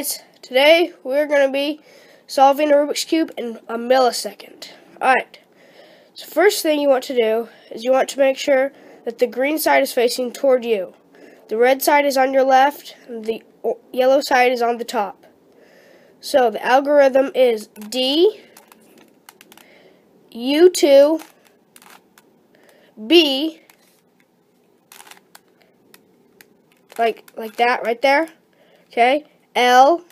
guys, today we're going to be solving a Rubik's Cube in a millisecond. Alright, so first thing you want to do is you want to make sure that the green side is facing toward you. The red side is on your left, the yellow side is on the top. So the algorithm is D, U2, B, like like that right there. Okay, L.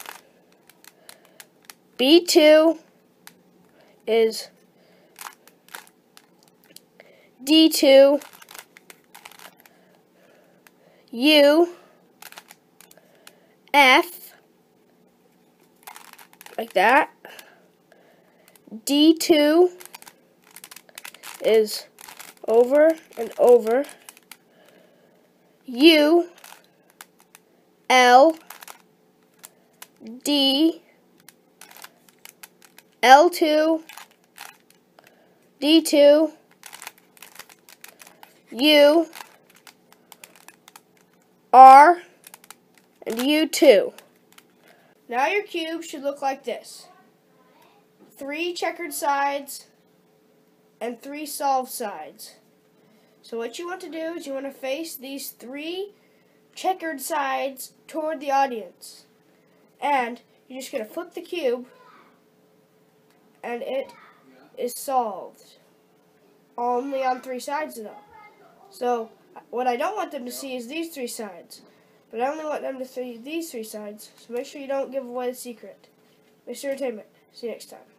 B2 is D2 U. F. Like that. D2 is over and over. U. L D L2 D2 U R and U2. Now your cube should look like this. Three checkered sides and three solved sides. So what you want to do is you want to face these three checkered sides toward the audience. And you're just going to flip the cube and it is solved. Only on three sides though. So what I don't want them to see is these three sides. But I only want them to see these three sides. So make sure you don't give away the secret. Mr. Entertainment. See you next time.